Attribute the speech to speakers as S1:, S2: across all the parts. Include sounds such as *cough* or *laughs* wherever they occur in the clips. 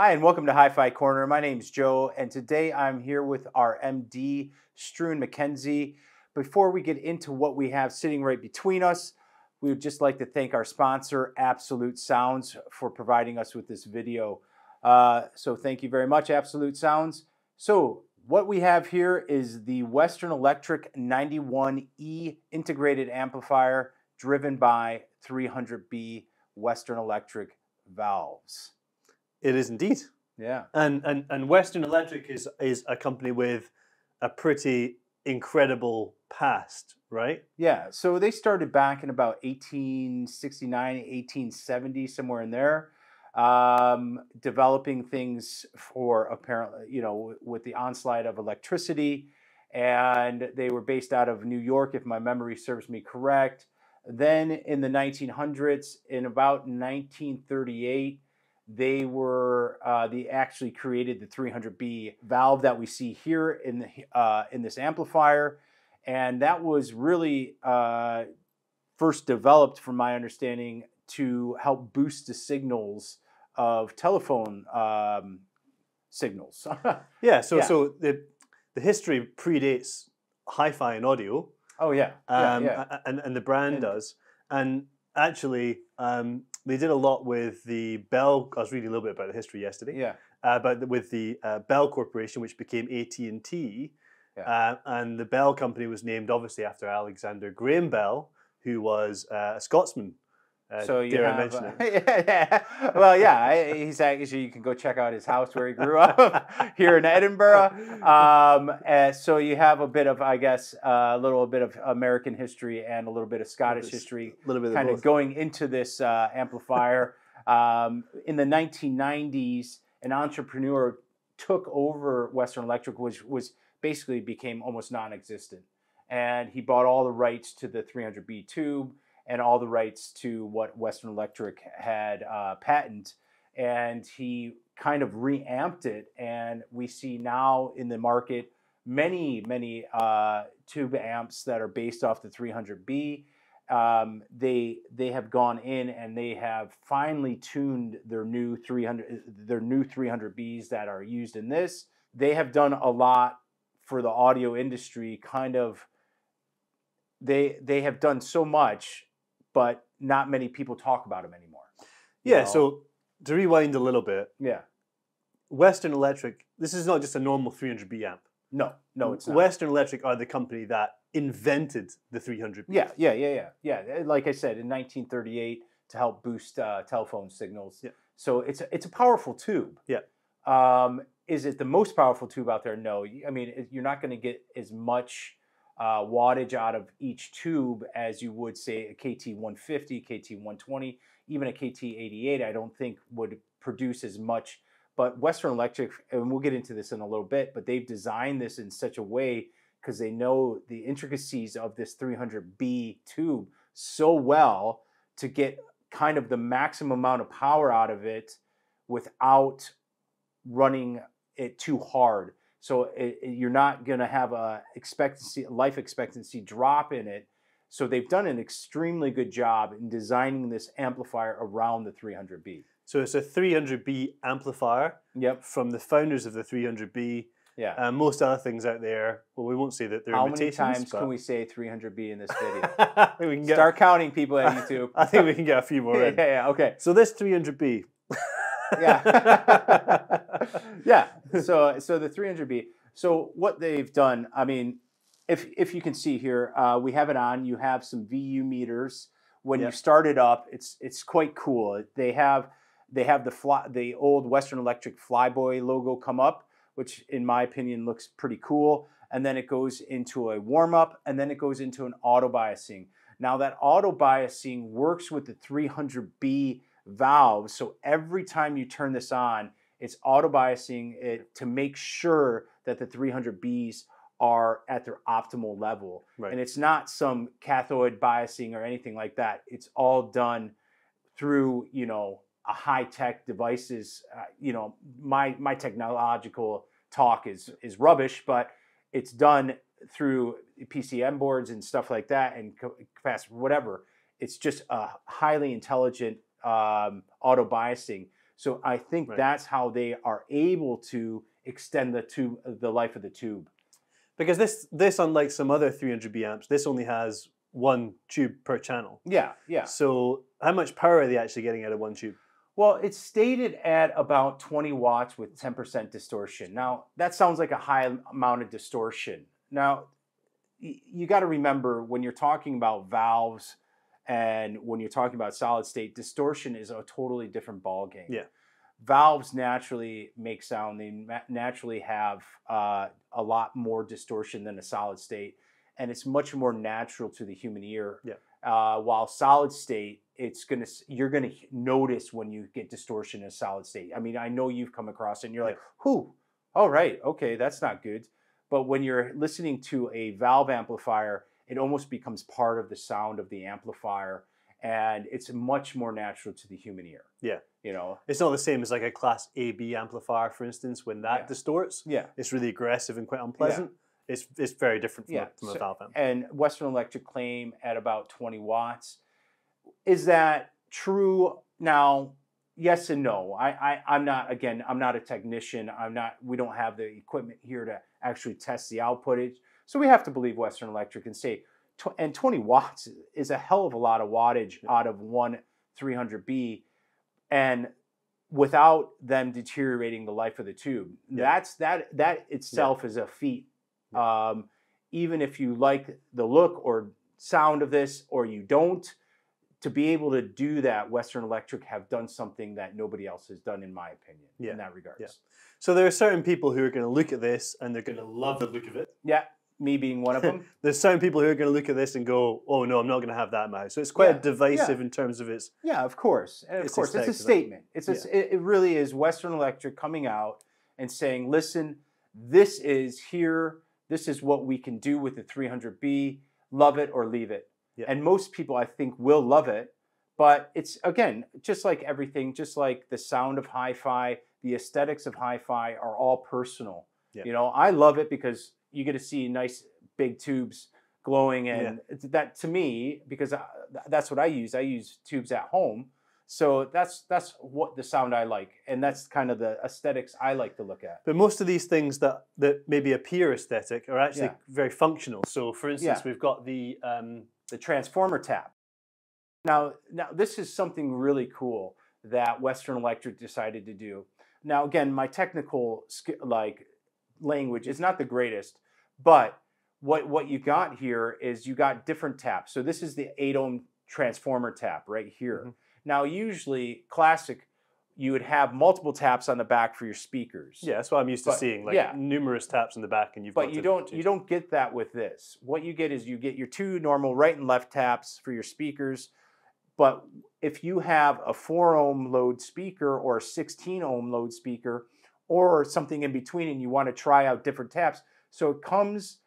S1: Hi, and welcome to Hi Fi Corner. My name is Joe, and today I'm here with our MD, Struan McKenzie. Before we get into what we have sitting right between us, we would just like to thank our sponsor, Absolute Sounds, for providing us with this video. Uh, so thank you very much, Absolute Sounds. So what we have here is the Western Electric 91E integrated amplifier driven by 300B Western Electric valves.
S2: It is indeed.
S1: Yeah.
S2: And and and Western Electric is is a company with a pretty incredible past, right?
S1: Yeah. So they started back in about 1869, 1870, somewhere in there, um, developing things for apparently, you know, with the onslaught of electricity. And they were based out of New York, if my memory serves me correct. Then in the 1900s, in about 1938, they were uh, they actually created the 300B valve that we see here in the uh, in this amplifier, and that was really uh, first developed, from my understanding, to help boost the signals of telephone um, signals. *laughs*
S2: yeah. So
S1: Yeah.
S2: so the the history predates hi-fi and audio,
S1: oh yeah, yeah,
S2: um,
S1: yeah.
S2: a- and and the brand
S1: And-
S2: does. And actually, um, they did a lot with the Bell. I was reading a little bit about the history yesterday.
S1: yeah.
S2: uh, about with the uh, Bell Corporation, which became AT and T,
S1: Yeah.
S2: uh, and the Bell Company was named obviously after Alexander Graham Bell, who was uh, a Scotsman. Uh,
S1: So you have, uh, yeah, *laughs* yeah. well, yeah. I- He's actually you can go check out his house where he grew up *laughs* here in Edinburgh. Um, uh, so you have a bit of, I guess, uh, a little bit of American history and a little bit of Scottish history,
S2: A little bit
S1: kind
S2: of
S1: of going into this uh, amplifier. um, in the 1990s, an entrepreneur took over Western Electric, which was basically became almost non-existent, and he bought all the rights to the 300B tube and all the rights to what Western Electric had uh, patent, and he kind of reamped it, and we see now in the market many, many uh, tube amps that are based off the 300B. Um, they they have gone in and they have finally tuned their new 300 their new 300Bs that are used in this. They have done a lot for the audio industry, kind of. They they have done so much, but not many people talk about them anymore.
S2: yeah.
S1: know?
S2: So to rewind a little bit,
S1: yeah,
S2: Western Electric. This is not just a normal 300B amp.
S1: no, no, it's not.
S2: Western Electric are the company that invented the 300B.
S1: Yeah, yeah, yeah, yeah, yeah. eh, Like I said, in 1938 to help boost uh, telephone signals.
S2: Yeah.
S1: So it's a, it's a powerful tube.
S2: Yeah.
S1: Um, is it the most powerful tube out there? No. I mean, you're not going to get as much uh, wattage out of each tube as you would say a KT 150, KT 120, even a KT 88. I don't think would produce as much. But Western Electric, and we'll get into this in a little bit, but they've designed this in such a way because they know the intricacies of this 300B tube so well to get kind of the maximum amount of power out of it without running it too hard. So it, it- you're not going to have a expectancy life expectancy drop in it. So they've done an extremely good job in designing this amplifier around the 300B.
S2: So it's a 300B amplifier
S1: Yep.
S2: from the founders of the 300B.
S1: Yeah.
S2: Uh, most other things out there, well, we won't say that they're
S1: How many times
S2: but
S1: can we say 300B in this video?
S2: I *laughs* think we can get.
S1: Start counting people at *laughs* YouTube.
S2: I think we can get a few more *laughs*
S1: yeah, yeah, okay.
S2: So this 300B.
S1: Yeah. *laughs* yeah. *laughs* So so the 300B. So what they've done, I mean, if if you can see here, uh, we have it on. You have some VU meters. When you start it up, it's it's quite cool. They have they have the fly, the old Western Electric Flyboy logo come up, which in my opinion looks pretty cool. And then it goes into a warm up, and then it goes into an auto biasing. Now that auto biasing works with the 300B valve. So every time you turn this on, it's auto biasing it to make sure that the 300Bs are at their optimal level.
S2: Right.
S1: And it's not some cathode biasing or anything like that. It's all done through, you know, a high tech devices. Uh, you know, my my technological talk is is rubbish, but it's done through PCM boards and stuff like that and capacitor, whatever. It's just a highly intelligent um, auto biasing. So I think
S2: Right.
S1: that's how they are able to extend the tube, the life of the tube.
S2: Because this, this unlike some other 300B amps, this only has one tube per channel.
S1: Yeah, yeah.
S2: So how much power are they actually getting out of one tube?
S1: Well, it's stated at about 20 watts with 10% distortion. Now, that sounds like a high amount of distortion. Now, you got to remember when you're talking about valves and when you're talking about solid state, distortion is a totally different ballgame.
S2: Yeah.
S1: Valves naturally make sound, they naturally have uh, a lot more distortion than a solid state, and it's much more natural to the human ear.
S2: Yeah.
S1: Uh, while solid state, it's gonna you're gonna notice when you get distortion in a solid state. I mean, I know you've come across it, and you're like, "Who? all right, okay, that's not good." But when you're listening to a valve amplifier, it almost becomes part of the sound of the amplifier, and it's much more natural to the human ear.
S2: Yeah.
S1: You know.
S2: It's not the same as like a class AB amplifier, for instance, when that
S1: Yeah.
S2: distorts.
S1: Yeah.
S2: It's really aggressive and quite unpleasant. It's, it's very different from,
S1: Yeah,
S2: a, from
S1: so-
S2: a valve amp.
S1: and Western Electric claim at about 20 watts. Is that true? Now, yes and no. I, I I'm not again. I'm not a technician. I'm not. We don't have the equipment here to actually test the outputtage. So we have to believe Western Electric and say, and 20 watts is a hell of a lot of wattage out of one 300B, and without them deteriorating the life of the tube.
S2: Yeah.
S1: That's that that itself is a feat. Um, even if you like the look or sound of this or you don't, to be able to do that, Western Electric have done something that nobody else has done, in my opinion,
S2: Yeah,
S1: in that regards.
S2: yeah. So there are certain people who are going to look at this and they're going to love the look of it.
S1: Yeah, me being one of them. *laughs*
S2: There's some people who are going to look at this and go, "Oh no, I'm not going to have that in my house." So it's quite
S1: Yeah,
S2: divisive in terms of its.
S1: yeah, of course, and of
S2: It's
S1: course, it's a statement. It's a, s- it, really is Western Electric coming out and saying, "Listen, this is here. This is what we can do with the 300B. Love it or leave it."
S2: Yeah.
S1: And most people, I think, will love it. But it's again, just like everything, just like the sound of hi-fi, the aesthetics of hi-fi are all personal.
S2: Yeah.
S1: You know, I love it because you get to see nice big tubes glowing, and it's that to me, because I, that's what I use. I use tubes at home, so that's that's what the sound I like, and that's kind of the aesthetics I like to look at.
S2: But most of these things that that maybe appear aesthetic are actually
S1: Yeah.
S2: very functional. So, for instance,
S1: Yeah.
S2: we've got the um,
S1: the transformer tap. Now, now this is something really cool that Western Electric decided to do. Now, again, my technical like language is not the greatest, but what what you got here is you got different taps. So this is the eight ohm transformer tap right here.
S2: Mhm.
S1: Now, usually, classic, you would have multiple taps on the back for your speakers.
S2: yeah, that's what I'm used to
S1: But-
S2: seeing, like
S1: yeah.
S2: numerous taps in the back, and you've
S1: But
S2: got
S1: you
S2: to
S1: don't you don't get that with this. What you get is you get your two normal right and left taps for your speakers. But if you have a 4 ohm load speaker or a 16 ohm load speaker or something in between and you want to try out different taps, so it comes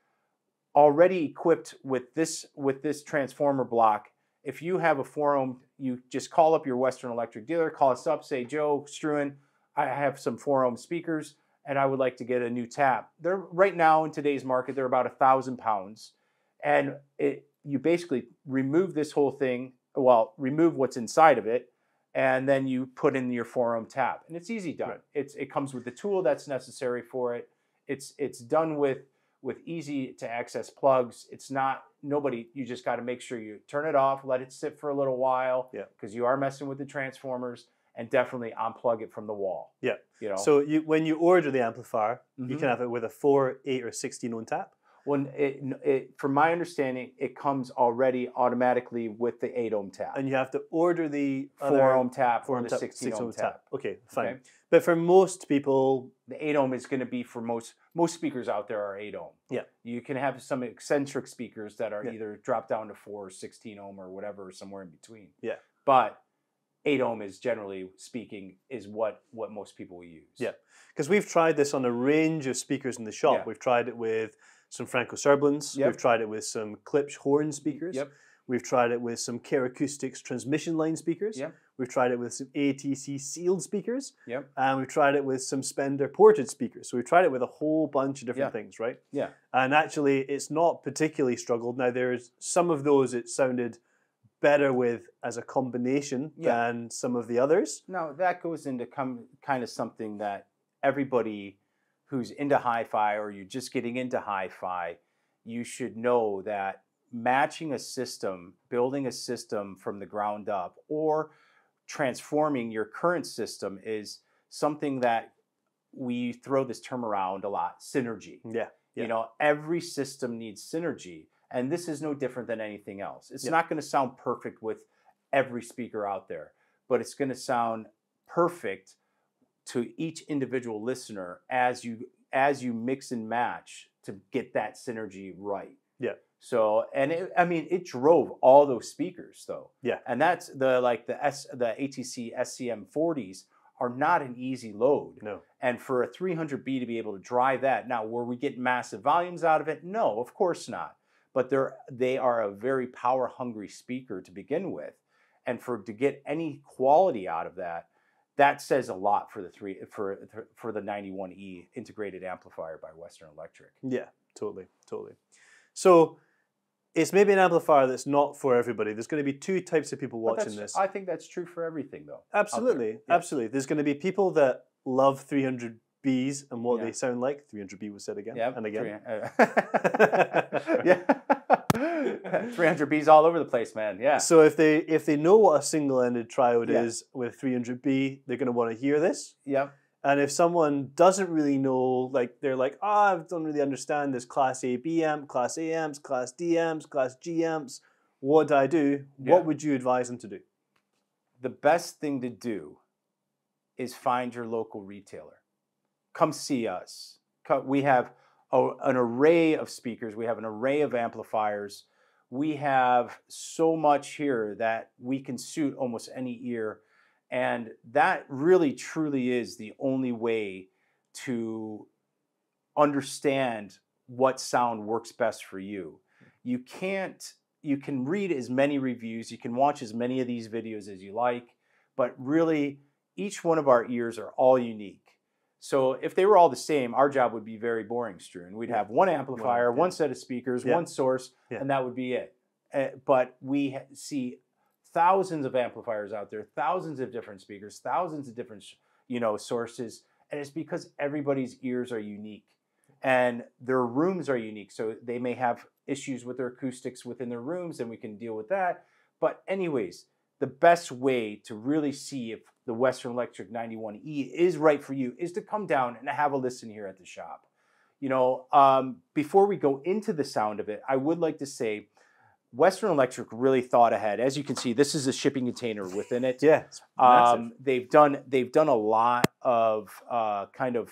S1: already equipped with this with this transformer block. If you have a 4 ohm, you just call up your Western Electric dealer, call us up, say, Joe Struan, I have some 4 ohm speakers and I would like to get a new tap. They're right now in today's market, they're about a thousand pounds. And it you basically remove this whole thing, well, remove what's inside of it, and then you put in your 4 ohm tap. And it's easy done.
S2: Right.
S1: It's it comes with the tool that's necessary for it. It's it's done with with easy to access plugs. It's not nobody. You just got to make sure you turn it off, let it sit for a little while,
S2: Yeah.
S1: because you are messing with the transformers, and definitely unplug it from the wall.
S2: Yeah.
S1: you know.
S2: So you, when you order the amplifier, you
S1: Mhm.
S2: can have it with a four, eight, or sixteen on tap.
S1: When it, it, from my understanding, it comes already automatically with the eight ohm tap,
S2: and you have to order the
S1: four
S2: other
S1: ohm tap,
S2: four
S1: or
S2: ohm
S1: the
S2: tap,
S1: sixteen
S2: six
S1: ohm tap.
S2: Okay, fine.
S1: Okay?
S2: But for most people,
S1: The eight ohm is going to be for most most speakers out there are eight ohm.
S2: Yeah.
S1: You can have some eccentric speakers that are
S2: Yeah.
S1: either drop down to four, or 16 ohm, or whatever, or somewhere in between.
S2: Yeah.
S1: But eight ohm is generally speaking is what what most people will use.
S2: Yeah. because we've tried this on a range of speakers in the shop.
S1: Yeah.
S2: We've tried it with some Franco Serblins.
S1: Yep.
S2: We've tried it with some Klipsch horn speakers.
S1: Yep.
S2: We've tried it with some Kerr Acoustics transmission line speakers.
S1: Yep.
S2: We've tried it with some ATC sealed speakers.
S1: Yep.
S2: And we've tried it with some Spendor ported speakers. So we've tried it with a whole bunch of different
S1: Yeah.
S2: things, right?
S1: Yeah.
S2: And actually, it's not particularly struggled. Now, there's some of those it sounded better with as a combination
S1: Yeah.
S2: than some of the others.
S1: No, that goes into come, kind of something that everybody who's into hi-fi or you're just getting into hi-fi, you should know that matching a system, building a system from the ground up, or transforming your current system is something that we throw this term around a lot, synergy.
S2: Yeah. Yeah.
S1: You know, every system needs synergy, and this is no different than anything else. It's
S2: Yeah.
S1: not going to sound perfect with every speaker out there, but it's going to sound perfect to each individual listener as you as you mix and match to get that synergy right.
S2: Yeah.
S1: So, and it, I mean, it drove all those speakers though.
S2: Yeah.
S1: And that's the like the S the ATC SCM 40s are not an easy load.
S2: No.
S1: And for a 300B to be able to drive that, now were we getting massive volumes out of it? No, of course not. But they're they are a very power hungry speaker to begin with, and for to get any quality out of that, that says a lot for the three for for the 91E integrated amplifier by Western Electric.
S2: Yeah, totally, totally. So it's maybe an amplifier that's not for everybody. There's going to be two types of people watching this.
S1: I think that's true for everything, though.
S2: Absolutely, absolutely. There's going to be people that love 300 Bs and what
S1: yeah.
S2: they sound like. 300B was said again
S1: yeah,
S2: and again.
S1: Uh, *laughs* yeah. *laughs* *laughs* 300 Bs all over the place, man. Yeah.
S2: So if they if they know what a single-ended triode
S1: yeah.
S2: is with 300B, they're going to want to hear this.
S1: Yeah.
S2: And if someone doesn't really know, like they're like, ah, oh, I don't really understand this class A B amp, class A amps, class D amps, class G amps. What do I do?
S1: Yeah.
S2: What would you advise them to do?
S1: The best thing to do is find your local retailer. Come see us. We have a, an array of speakers, we have an array of amplifiers. We have so much here that we can suit almost any ear. And that really truly is the only way to understand what sound works best for you. You can't you can read as many reviews, you can watch as many of these videos as you like, but really each one of our ears are all unique. So if they were all the same, our job would be very boring, Struan. We'd have one amplifier, one set of speakers, one source, and that would be it. Uh, but we see thousands of amplifiers out there, thousands of different speakers, thousands of different, you know, sources, and it's because everybody's ears are unique, and their rooms are unique. So they may have issues with their acoustics within their rooms, and we can deal with that. But anyways, the best way to really see if the Western Electric 91E is right for you is to come down and have a listen here at the shop. You know, um, before we go into the sound of it, I would like to say Western Electric really thought ahead. As you can see, this is a shipping container within it. *laughs*
S2: Yeah.
S1: Um, they've done they've done a lot of uh, kind of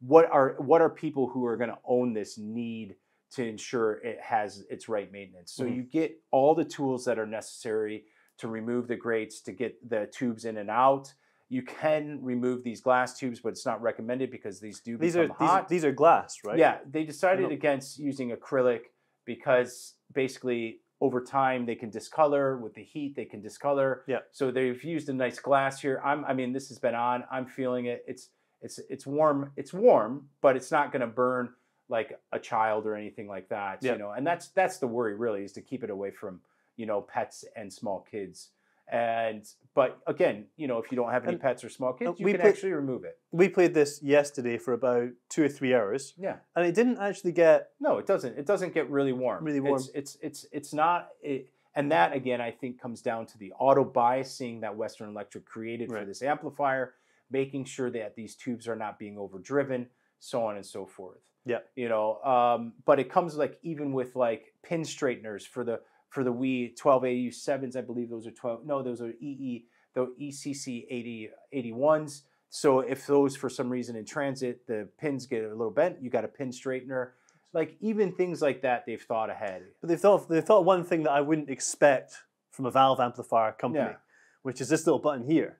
S1: what are what are people who are going to own this need to ensure it has its right maintenance. So
S2: Mhm.
S1: you get all the tools that are necessary to remove the grates to get the tubes in and out. You can remove these glass tubes, but it's not recommended because these do
S2: these are
S1: become
S2: these,
S1: hot.
S2: these are glass, right?
S1: Yeah, they decided against using acrylic because basically over time they can discolor with the heat. They can discolor.
S2: Yeah.
S1: So they've used a nice glass here. I'm. I mean, this has been on. I'm feeling it. It's it's it's warm. It's warm, but it's not going to burn like a child or anything like that.
S2: Yeah.
S1: You know, and that's that's the worry really is to keep it away from you know pets and small kids. And but again, you know, if you don't have any
S2: And-
S1: pets or small kids, you
S2: we
S1: can actually remove it.
S2: We played this yesterday for about two or three hours,
S1: Yeah.
S2: and it didn't actually get
S1: No, it doesn't. It doesn't get really warm.
S2: Really warm.
S1: It's it's it's, it's not. It, and that again, I think, comes down to the auto biasing that Western Electric created for this amplifier, making sure that these tubes are not being overdriven, so on and so forth.
S2: Yeah.
S1: You know, um, but it comes like even with like pin straighteners for the for the Wii 12AU sevens. I believe those are 12. No, those are EE the ECC 80 81s. So if those for some reason in transit the pins get a little bent, you got a pin straightener. Like even things like that, they've thought ahead.
S2: But they've thought they thought one thing that I wouldn't expect from a valve amplifier company,
S1: Yeah.
S2: which is this little button here.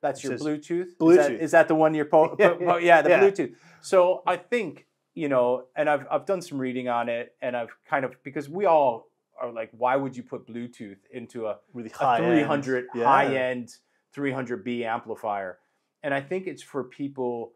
S1: That's your
S2: says
S1: Bluetooth. Is that,
S2: Bluetooth.
S1: is that the one you're po-
S2: Yeah, *laughs*
S1: po- po- yeah, the
S2: yeah.
S1: Bluetooth. So I think you know, and I've I've done some reading on it, and I've kind of because we all are like, why would you put Bluetooth into a
S2: Really
S1: a
S2: high
S1: 300
S2: end.
S1: high end 300B amplifier. And I think it's for people,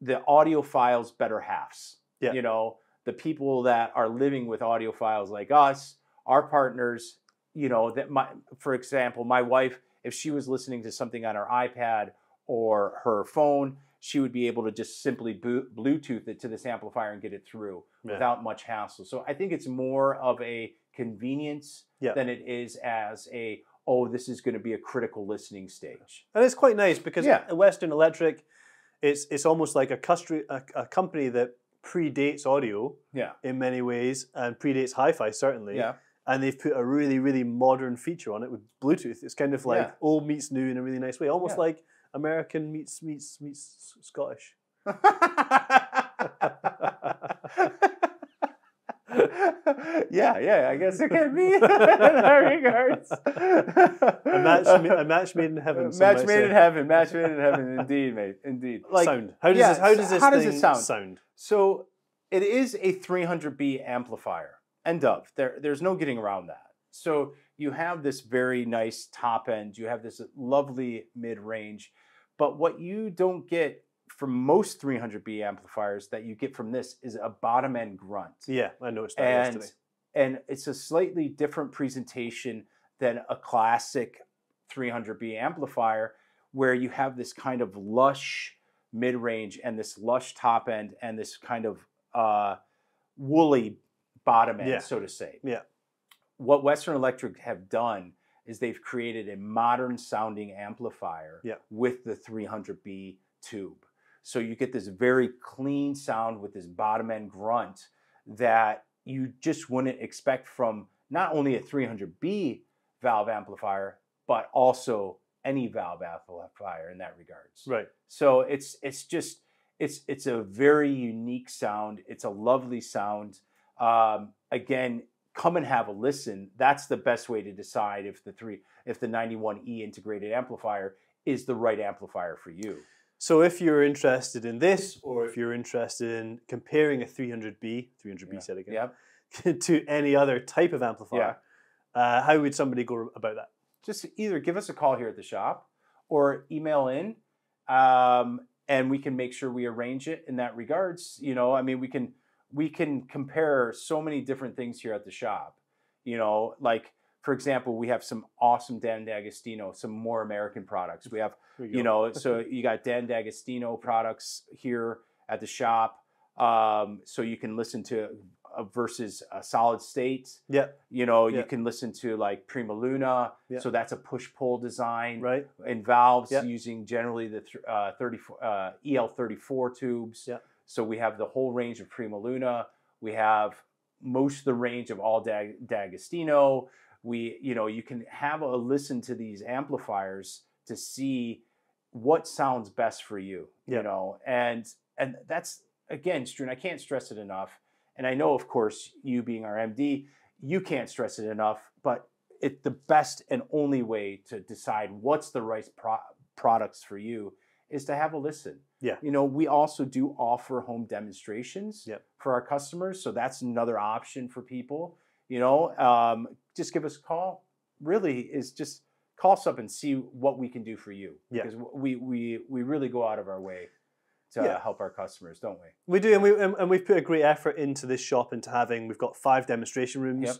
S1: the audiophiles better halves.
S2: Yeah.
S1: You know, the people that are living with audiophiles like us, our partners, you know that my for example my wife if she was listening to something on her ipad or her phone she would be able to just simply bluetooth it to this amplifier and get it through
S2: Yeah.
S1: without much hassle so i think it's more of a convenience
S2: Yeah.
S1: than it is as a oh this is going to be a critical listening stage
S2: And it's quite nice because
S1: Yeah.
S2: Western Electric, it's it's almost like a, custry, a, a company that predates audio
S1: yeah
S2: in many ways and predates hi-fi certainly.
S1: yeah
S2: And they've put a really really modern feature on it with Bluetooth. It's kind of like
S1: Yeah.
S2: old meets new in a really nice way, almost like American meets meets meets Scottish. *laughs* *laughs*
S1: yeah, yeah, I guess it can be in that regards. *laughs*
S2: A match, a match made in heaven.
S1: Match made
S2: say.
S1: in heaven. Match made in heaven. Indeed, mate. Indeed. *laughs*
S2: sound. How does
S1: yeah,
S2: this? How does this?
S1: how does it sound?
S2: sound?
S1: So it is a 300B amplifier. End of. There, there's no getting around that. So you have this very nice top end. You have this lovely mid range, but what you don't get from most 300B amplifiers that you get from this is a bottom end grunt.
S2: Yeah, I noticed that
S1: and
S2: yesterday.
S1: and it's a slightly different presentation than a classic 300B amplifier where you have this kind of lush mid-range and this lush top end and this kind of uh, woolly bottom end
S2: Yeah.
S1: so to say
S2: Yeah.
S1: what western electric have done is they've created a modern sounding amplifier
S2: Yeah.
S1: with the 300b tube so you get this very clean sound with this bottom end grunt that you just wouldn't expect from not only a 300B valve amplifier, but also any valve amplifier in that regards.
S2: Right.
S1: So it's it's just it's it's a very unique sound. It's a lovely sound. Um, again, come and have a listen. That's the best way to decide if the three if the 91E integrated amplifier is the right amplifier for you.
S2: So if you're interested in this, or if you're interested in comparing a 300B, 300B
S1: Yeah.
S2: said again,
S1: Yeah. *laughs*
S2: to any other type of amplifier, uh, how would somebody go about that?
S1: just either give us a call here at the shop or email in um, and we can make sure we arrange it in that regards you know i mean we can we can compare so many different things here at the shop you know like for example we have some awesome dan d'agostino some more american products we have
S2: There
S1: you know *laughs* so you got dan d'agostino products here at the shop um, so you can listen to uh, versus a solid state
S2: Yeah.
S1: you know
S2: Yeah.
S1: you can listen to like prima luna
S2: Yeah.
S1: so that's a push pull design
S2: right?
S1: and valves
S2: Yeah.
S1: using generally the th- uh, 34 uh, el34 tubes
S2: Yeah.
S1: so we have the whole range of prima luna we have most of the range of all Da- d'agostino we you know you can have a listen to these amplifiers to see what sounds best for you
S2: Yeah.
S1: you know and and that's again Struan, i can't stress it enough and i know of course you being our md you can't stress it enough but it the best and only way to decide what's the right pro- products for you is to have a listen
S2: Yeah.
S1: you know we also do offer home demonstrations
S2: Yep.
S1: for our customers so that's another option for people you know um, just give us a call really is just call us up and see what we can do for you
S2: Yeah.
S1: because we we we really go out of our way to
S2: Yeah.
S1: help our customers don't we
S2: We do, and we and, and we've put a great effort into this shop into having. We've got five demonstration rooms.
S1: Yep.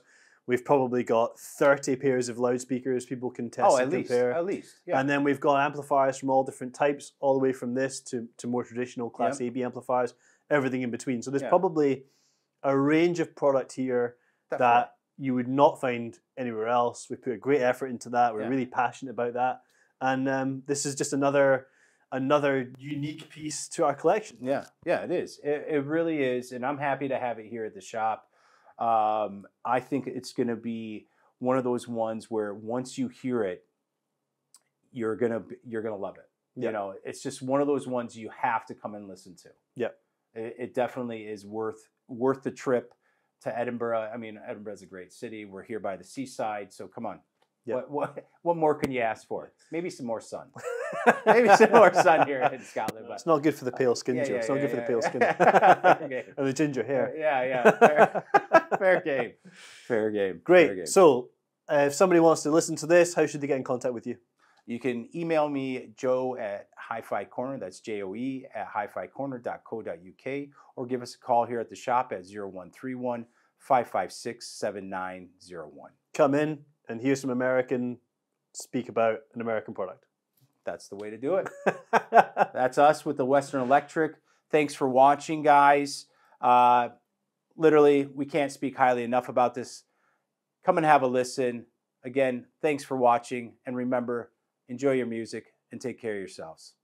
S2: We've probably got thirty pairs of loudspeakers people can test
S1: oh
S2: and
S1: at least
S2: compare.
S1: at least yeah
S2: And then we've got amplifiers from all different types, all the way from this to, to more traditional Class AB amplifiers, everything in between. So there's
S1: Yeah.
S2: probably a range of product here
S1: Definitely.
S2: that you would not find anywhere else. We put a great effort into that. We're
S1: Yeah.
S2: really passionate about that, and um, this is just another another unique piece to our collection.
S1: Yeah, yeah, it is. It, it really is, and I'm happy to have it here at the shop. Um, I think it's going to be one of those ones where once you hear it, you're gonna you're gonna love it.
S2: Yeah.
S1: You know, it's just one of those ones you have to come and listen to.
S2: Yep.
S1: It, it definitely is worth worth the trip to Edinburgh. I mean, Edinburgh's a great city. We're here by the seaside, so come on.
S2: Yep.
S1: What, what *laughs* what more can you ask for? Maybe some more sun. *laughs* Maybe some more sun here in Scotland. But
S2: It's not good for the pale skin,
S1: yeah,
S2: Joe.
S1: yeah,
S2: it's not
S1: yeah,
S2: good for the pale skin. *laughs* And the ginger hair.
S1: Yeah, yeah. Fair, fair game. Fair game.
S2: Great.
S1: Fair game.
S2: So, uh, if somebody wants to listen to this, how should they get in contact with you?
S1: You can email me, joe at hi-fi corner, that's J-O-E, at hi-fi-corner.co.uk, or give us a call here at the shop at 0131 556 7901.
S2: Come in, and hear some American speak about an American product.
S1: That's the way to do it. *laughs* That's us with the Western Electric. Thanks for watching, guys. Uh, literally, we can't speak highly enough about this. Come and have a listen. Again, thanks for watching. And remember, enjoy your music and take care of yourselves.